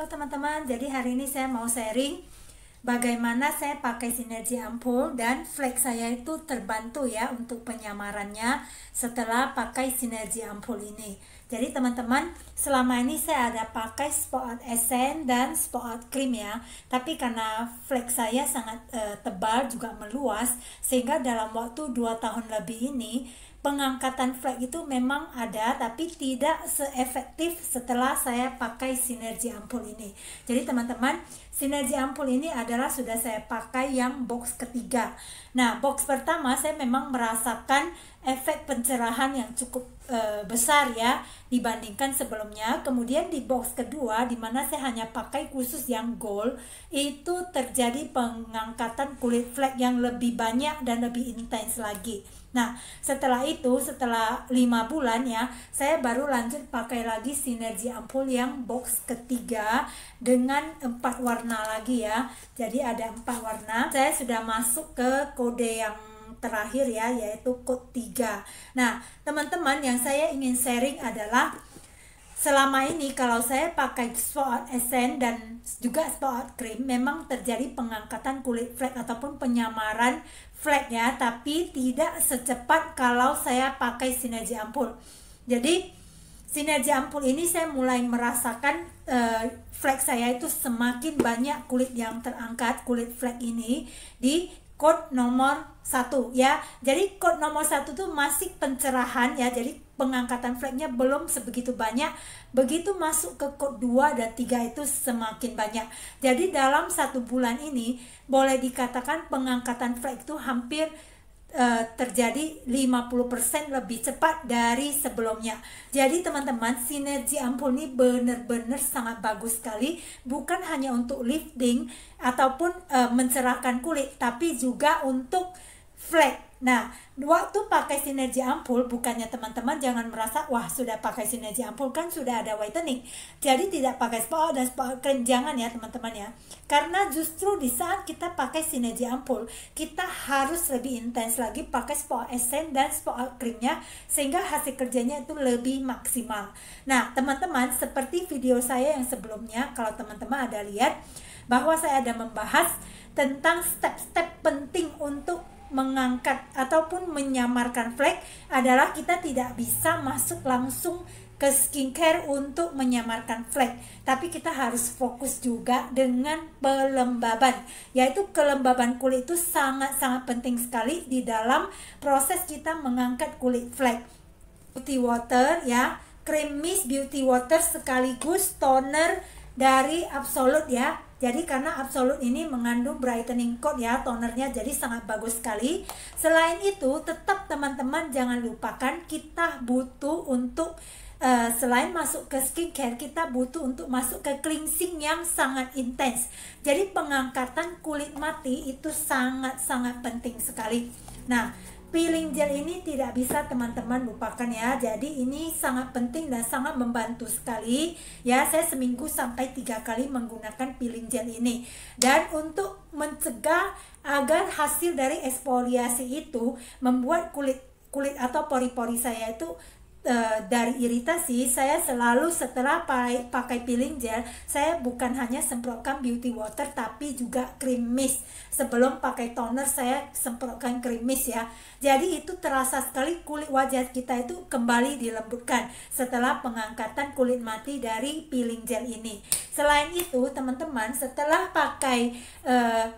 Halo teman-teman, jadi hari ini saya mau sharing bagaimana saya pakai sinergi ampul dan flex saya itu terbantu ya untuk penyamarannya setelah pakai sinergi ampul ini. Jadi teman-teman, selama ini saya ada pakai spot essence dan spot cream ya. Tapi karena flex saya sangat uh, tebal juga meluas sehingga dalam waktu 2 tahun lebih ini pengangkatan flag itu memang ada tapi tidak seefektif setelah saya pakai sinergi ampul ini jadi teman-teman sinergi ampul ini adalah sudah saya pakai yang box ketiga. Nah box pertama saya memang merasakan efek pencerahan yang cukup e, besar ya dibandingkan sebelumnya. Kemudian di box kedua di mana saya hanya pakai khusus yang gold itu terjadi pengangkatan kulit flag yang lebih banyak dan lebih intens lagi Nah, setelah itu, setelah lima bulan ya, saya baru lanjut pakai lagi sinergi ampul yang box ketiga dengan empat warna lagi ya. Jadi ada empat warna. Saya sudah masuk ke kode yang terakhir ya, yaitu code 3. Nah, teman-teman yang saya ingin sharing adalah selama ini kalau saya pakai spot essence dan juga spot cream memang terjadi pengangkatan kulit flek ataupun penyamaran flek ya tapi tidak secepat kalau saya pakai sinergi ampul. Jadi sinergi ampul ini saya mulai merasakan uh, flek saya itu semakin banyak kulit yang terangkat kulit flek ini di code nomor satu ya. Jadi code nomor satu tuh masih pencerahan ya. Jadi pengangkatan flagnya belum sebegitu banyak. Begitu masuk ke code 2 dan 3 itu semakin banyak. Jadi dalam satu bulan ini boleh dikatakan pengangkatan flag itu hampir uh, terjadi 50% lebih cepat dari sebelumnya. Jadi teman-teman, sinergi ampul ini benar-benar sangat bagus sekali bukan hanya untuk lifting ataupun uh, mencerahkan kulit tapi juga untuk flek Nah, waktu pakai sinergi ampul, bukannya teman-teman jangan merasa, wah sudah pakai sinergi ampul kan sudah ada whitening. Jadi tidak pakai spa dan spa cream, jangan ya teman-teman ya. Karena justru di saat kita pakai sinergi ampul, kita harus lebih intens lagi pakai spa essence dan spa creamnya, sehingga hasil kerjanya itu lebih maksimal. Nah, teman-teman, seperti video saya yang sebelumnya, kalau teman-teman ada lihat, bahwa saya ada membahas tentang step-step penting untuk mengangkat ataupun menyamarkan flek adalah kita tidak bisa masuk langsung ke skincare untuk menyamarkan flek tapi kita harus fokus juga dengan pelembaban yaitu kelembaban kulit itu sangat-sangat penting sekali di dalam proses kita mengangkat kulit flek beauty water ya cream mist beauty water sekaligus toner dari Absolute ya jadi karena Absolute ini mengandung brightening coat ya, tonernya jadi sangat bagus sekali. Selain itu, tetap teman-teman jangan lupakan kita butuh untuk uh, selain masuk ke skincare, kita butuh untuk masuk ke cleansing yang sangat intens. Jadi pengangkatan kulit mati itu sangat-sangat penting sekali. Nah, peeling gel ini tidak bisa teman-teman lupakan ya. Jadi ini sangat penting dan sangat membantu sekali ya. Saya seminggu sampai tiga kali menggunakan peeling gel ini. Dan untuk mencegah agar hasil dari eksfoliasi itu membuat kulit kulit atau pori-pori saya itu uh, dari iritasi saya selalu setelah pakai, pakai peeling gel saya bukan hanya semprotkan beauty water tapi juga cream mist. Sebelum pakai toner saya semprotkan cream mist ya. Jadi itu terasa sekali kulit wajah kita itu kembali dilembutkan setelah pengangkatan kulit mati dari peeling gel ini. Selain itu teman-teman setelah pakai uh,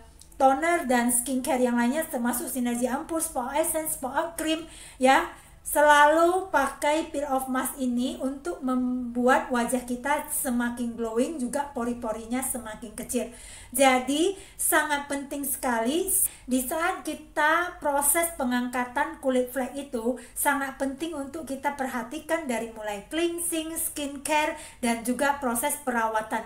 toner dan skincare yang lainnya termasuk sinergi ampul, spa essence, spa cream ya selalu pakai peel off mask ini untuk membuat wajah kita semakin glowing juga pori-porinya semakin kecil. Jadi sangat penting sekali. Di saat kita proses pengangkatan kulit flek itu sangat penting untuk kita perhatikan dari mulai cleansing, skincare dan juga proses perawatan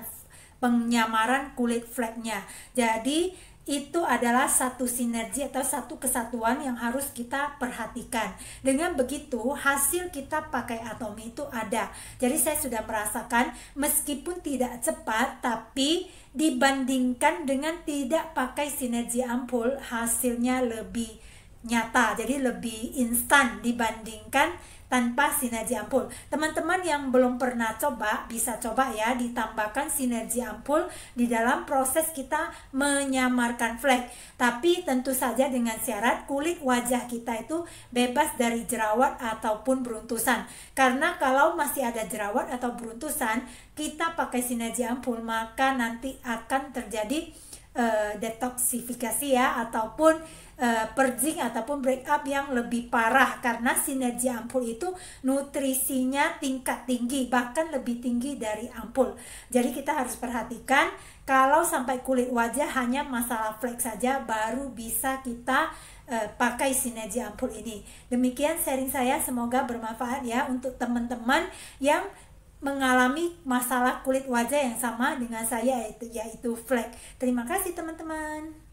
penyamaran kulit fleknya. Jadi itu adalah satu sinergi atau satu kesatuan yang harus kita perhatikan. Dengan begitu, hasil kita pakai Atomi itu ada. Jadi saya sudah merasakan meskipun tidak cepat tapi dibandingkan dengan tidak pakai sinergi ampul, hasilnya lebih nyata. Jadi lebih instan dibandingkan tanpa sinergi ampul. Teman-teman yang belum pernah coba bisa coba ya ditambahkan sinergi ampul di dalam proses kita menyamarkan flek. Tapi tentu saja dengan syarat kulit wajah kita itu bebas dari jerawat ataupun beruntusan. Karena kalau masih ada jerawat atau beruntusan, kita pakai sinergi ampul maka nanti akan terjadi uh, detoksifikasi ya ataupun uh, purging ataupun break up yang lebih parah karena sinergi ampul itu nutrisinya tingkat tinggi bahkan lebih tinggi dari ampul. Jadi kita harus perhatikan kalau sampai kulit wajah hanya masalah flek saja baru bisa kita uh, pakai sinergi ampul ini. Demikian sharing saya semoga bermanfaat ya untuk teman-teman yang mengalami masalah kulit wajah yang sama dengan saya yaitu yaitu flek. Terima kasih teman-teman.